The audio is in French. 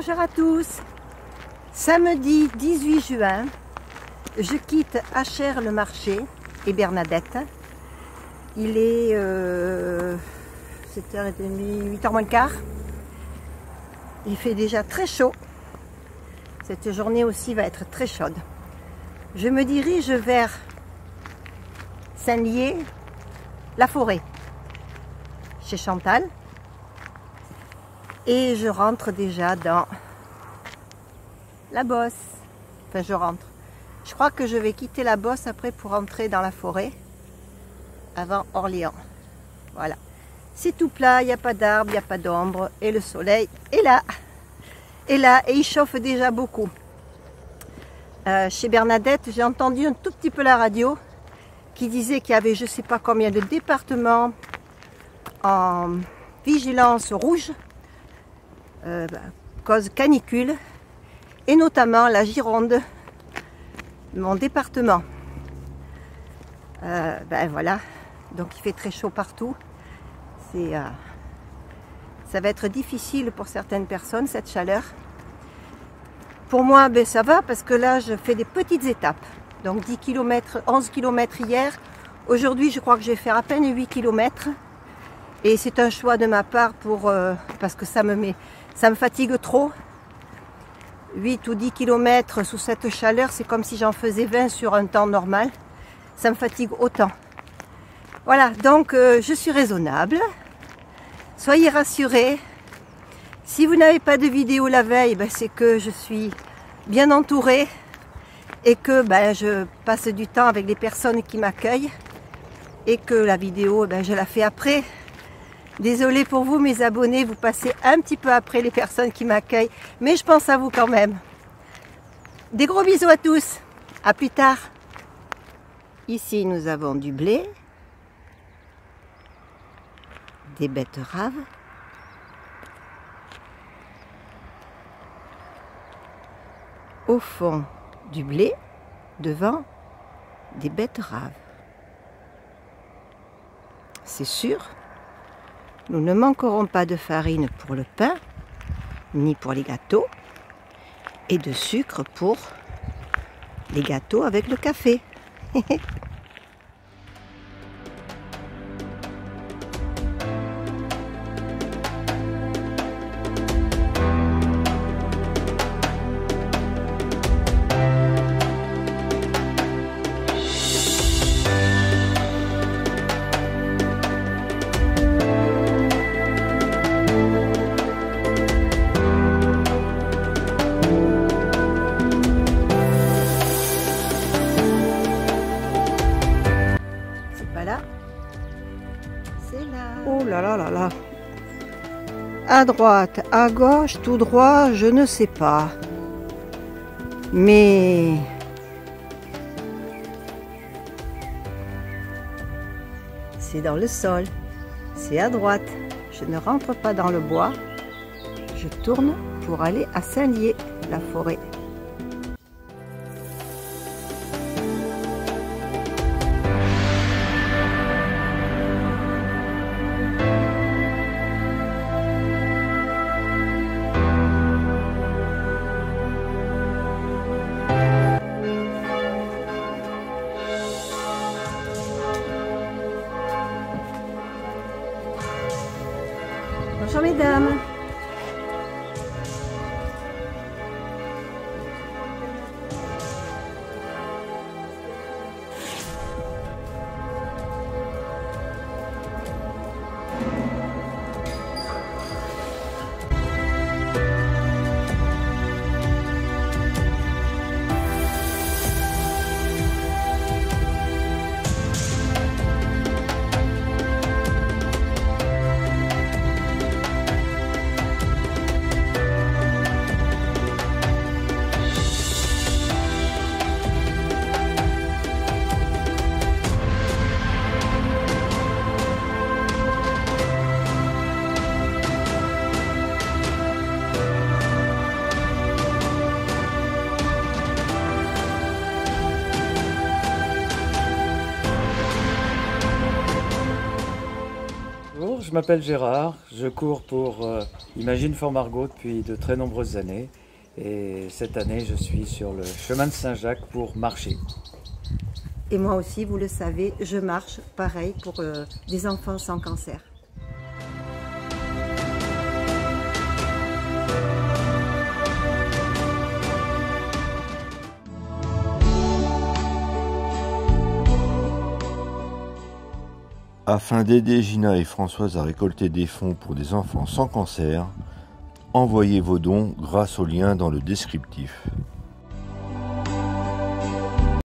Bonjour à tous. Samedi 18 juin, je quitte HR le marché et Bernadette. Il est euh, 7h30, 8h moins le quart. Il fait déjà très chaud. Cette journée aussi va être très chaude. Je me dirige vers Saint-Lié, la forêt, chez Chantal. Et je rentre déjà dans la bosse. Enfin, je rentre. Je crois que je vais quitter la bosse après pour rentrer dans la forêt avant Orléans. Voilà. C'est tout plat, il n'y a pas d'arbres, il n'y a pas d'ombre et le soleil est là. Et là, et il chauffe déjà beaucoup. Euh, chez Bernadette, j'ai entendu un tout petit peu la radio qui disait qu'il y avait je ne sais pas combien de départements en vigilance rouge, euh, cause canicule, et notamment la Gironde, mon département. Euh, ben voilà, donc il fait très chaud partout. C'est, euh, ça va être difficile pour certaines personnes cette chaleur. Pour moi, ben, ça va parce que là, je fais des petites étapes. Donc 10 km, 11 km hier. Aujourd'hui, je crois que je vais faire à peine 8 km. Et c'est un choix de ma part pour, parce que ça me, met, ça me fatigue trop. 8 ou 10 km sous cette chaleur, c'est comme si j'en faisais 20 sur un temps normal. Ça me fatigue autant. Voilà, donc euh, je suis raisonnable. Soyez rassurés. Si vous n'avez pas de vidéo la veille, ben, c'est que je suis bien entourée et que ben, je passe du temps avec les personnes qui m'accueillent et que la vidéo, ben, je la fais après. Désolée pour vous, mes abonnés, vous passez un petit peu après les personnes qui m'accueillent, mais je pense à vous quand même. Des gros bisous à tous. À plus tard. Ici, nous avons du blé, des betteraves, au fond du blé, devant des betteraves. C'est sûr, nous ne manquerons pas de farine pour le pain, ni pour les gâteaux, et de sucre pour les gâteaux avec le café. Oh là là là là. À droite, à gauche, tout droit, je ne sais pas. Mais... C'est dans le sol. C'est à droite. Je ne rentre pas dans le bois. Je tourne pour aller à Saint-Lié, la forêt. Bonjour mesdames. Je m'appelle Gérard, je cours pour euh, Imagine for Margot depuis de très nombreuses années et cette année je suis sur le chemin de Saint-Jacques pour marcher. Et moi aussi, vous le savez, je marche pareil pour euh, des enfants sans cancer. Afin d'aider Gina et Françoise à récolter des fonds pour des enfants sans cancer, envoyez vos dons grâce au lien dans le descriptif.